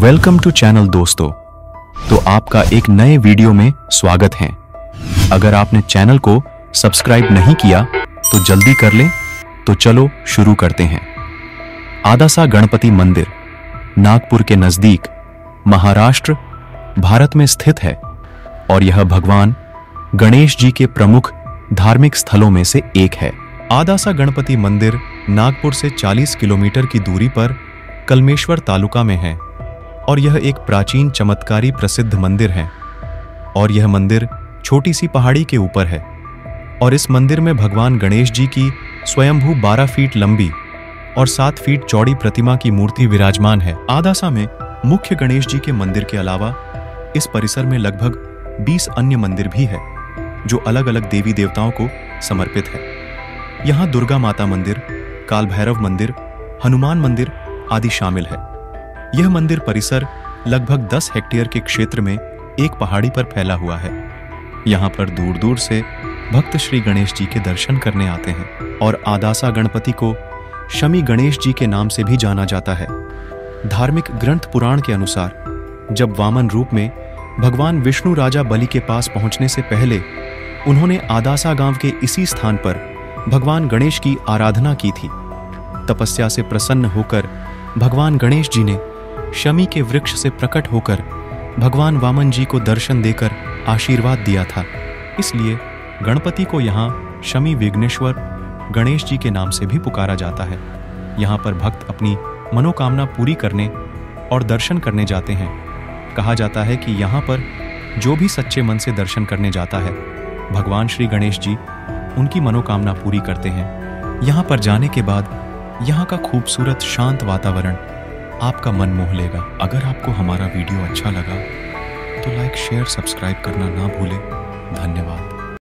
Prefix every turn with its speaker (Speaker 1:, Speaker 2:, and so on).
Speaker 1: Welcome to channel दोस्तों। तो आपका एक नए वीडियो में स्वागत है। अगर आपने चैनल को सब्सक्राइब नहीं किया तो जल्दी कर लें। तो चलो शुरू करते हैं। आदासा गणपति मंदिर, नागपुर के नज़दीक, महाराष्ट्र, भारत में स्थित है। और यह भगवान गणेश जी के प्रमुख धार्मिक स्थलों में से एक है। आदासा गणपति मंदिर नागपुर से 40 किलोमीटर की दूरी पर कलमेश्वर तालुका में है। और यह एक प्राचीन चमत्कारी प्रसिद्ध मंदिर है और यह मंदिर छोटी सी पहाड़ी के ऊपर है और इस मंदिर में भगवान गणेश जी की स्वयंभू 12 फीट लंबी और 7 फीट चौड़ी प्रतिमा की मूर्ति विराजमान है। आदासा में मुख्य गणेश जी के मंदिर के अलावा इस परिसर में लगभग 20 अन्य मंदिर भी है, जो अलग अलग देवी देवताओं को समर्पित है। यहाँ दुर्गा माता मंदिर काल भैरव मंदिर, हनुमान मंदिर आदि शामिल है। यह मंदिर परिसर लगभग 10 हेक्टेयर के क्षेत्र में एक पहाड़ी पर फैला हुआ है। यहाँ पर दूर दूर से भक्त श्री गणेश जी के दर्शन करने आते हैं और आदासा गणपति को शमी गणेश जी के नाम से भी जाना जाता है। धार्मिक ग्रंथ पुराण के अनुसार, जब वामन रूप में भगवान विष्णु राजा बलि के पास पहुँचने से पहले उन्होंने आदासा गाँव के इसी स्थान पर भगवान गणेश की आराधना की थी। तपस्या से प्रसन्न होकर भगवान गणेश जी ने शमी के वृक्ष से प्रकट होकर भगवान वामन जी को दर्शन देकर आशीर्वाद दिया था। इसलिए गणपति को यहाँ शमी विघ्नेश्वर, गणेश जी के नाम से भी पुकारा जाता है। यहाँ पर भक्त अपनी मनोकामना पूरी करने और दर्शन करने जाते हैं। कहा जाता है कि यहाँ पर जो भी सच्चे मन से दर्शन करने जाता है, भगवान श्री गणेश जी उनकी मनोकामना पूरी करते हैं। यहाँ पर जाने के बाद यहाँ का खूबसूरत शांत वातावरण आपका मन मोह लेगा। अगर आपको हमारा वीडियो अच्छा लगा तो लाइक शेयर सब्सक्राइब करना ना भूलें। धन्यवाद।